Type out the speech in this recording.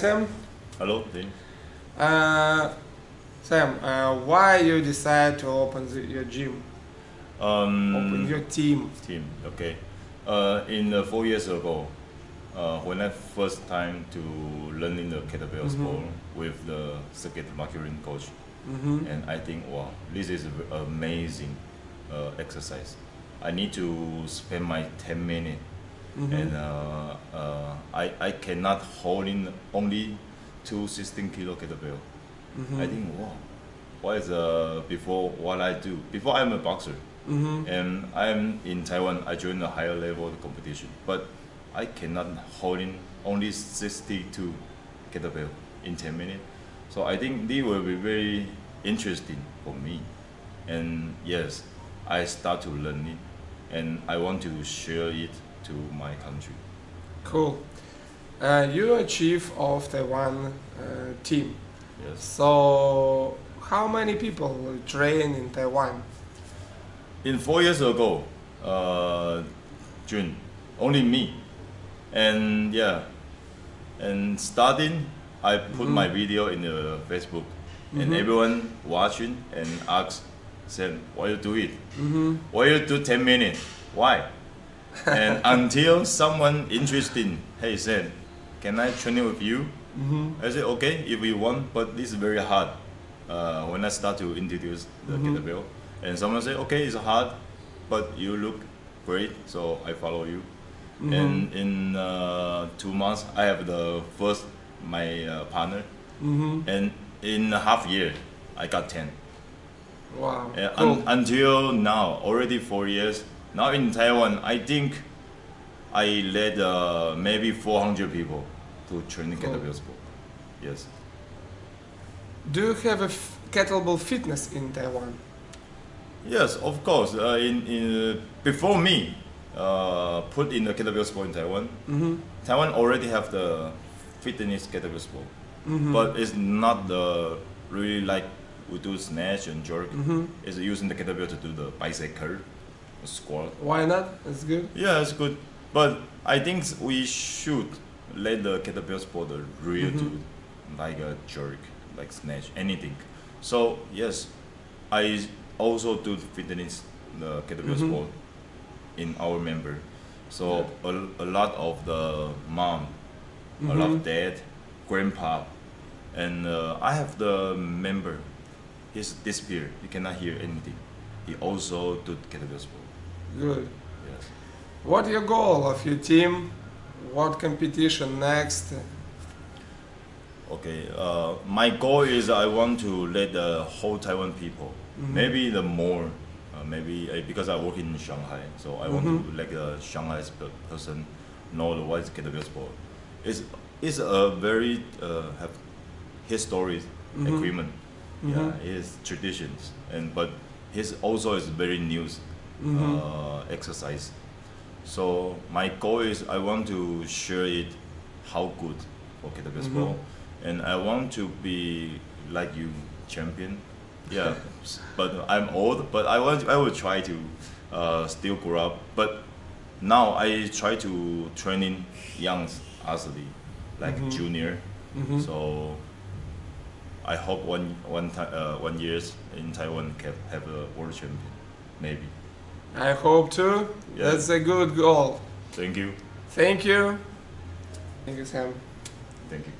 hello, Dave. Uh, Sam, uh, why you decide to open the, your gym, Um, open your team? team. Okay. Uh, in uh, four years ago, uh, when I first time to learning the kettlebell Mhm. sport with the circuit marketing coach, Mm-hmm. and I think wow, this is amazing uh, exercise. I need to spend my ten minutes, Mm-hmm. and uh, uh, I I cannot hold in only two 16 kilo kettlebell. Mm-hmm. I think wow, what is uh before what I do before I'm a boxer. Mm-hmm. and I'm in Taiwan. I joined a higher level competition, but I cannot hold in only 62 kettlebell in 10 minutes. So I think this will be very interesting for me. And yes, I start to learn it, and I want to share it to my country. Cool. Uh, you are chief of Taiwan uh, team. Yes. So, how many people will train in Taiwan? In four years ago, uh, June, only me, and yeah, and starting, I put my video in the Facebook, and Mhm. everyone watching and ask, "Sam, why you do it? Mm-hmm. Why you do ten minutes? Why?" And until someone interesting, hey Sam, can I train with you? Mm-hmm. I said okay if you want, but this is very hard. Uh, when I start to introduce the Mhm. kettlebell, and someone say okay it's hard, but you look great, so I follow you. Mhm. And in uh, two months, I have the first my uh, partner, Mm-hmm. and in a half year, I got ten. Wow. Cool. un- until now, already four years. Now in Taiwan, I think I led uh, maybe 400 people to train Cool. kettlebell sport. Yes. Do you have a f- kettlebell fitness in Taiwan? Yes, of course. Uh, in, in before me, uh, put in the kettlebell sport in Taiwan. Mm-hmm. Taiwan already have the fitness kettlebell sport, Mm-hmm. but it's not the really like we do snatch and jerk. Mm-hmm. It's using the kettlebell to do the bicep curl, squat. Why not? It's good. Yeah, it's good. But I think we should let the kettlebell sport the real Mhm. do, like a jerk, like snatch, anything. So yes, I also do fitness the kettlebell Mhm. sport in our member. So a, a lot of the mom, a lot of dad, grandpa, and uh, I have the member. He's disappeared. He cannot hear anything. He also do kettlebell sport. Good. Yes. What your goal of your team? What competition next? Okay, uh, my goal is I want to let the whole Taiwan people, Mhm. maybe the more, uh, maybe uh, because I work in Shanghai, so I want to Mhm. let the Shanghai person know the what is kettlebell sport. It's it's a very uh, have history Mhm. equipment, Mhm. yeah, it's traditions, and but his also is very new Mhm. uh, exercise. So my goal is I want to share it how good for kettlebell Mhm. sport, and I want to be like you champion. Yeah, but I'm old, but I want I will try to uh, still grow up. But now I try to training young athlete like Mhm. junior. Mhm. So I hope one one time uh, one years in Taiwan can have a world champion, maybe. I hope to. Yeah. That's a good goal. Thank you. Thank you. Thank you, Sam. Thank you.